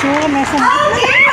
输了买什么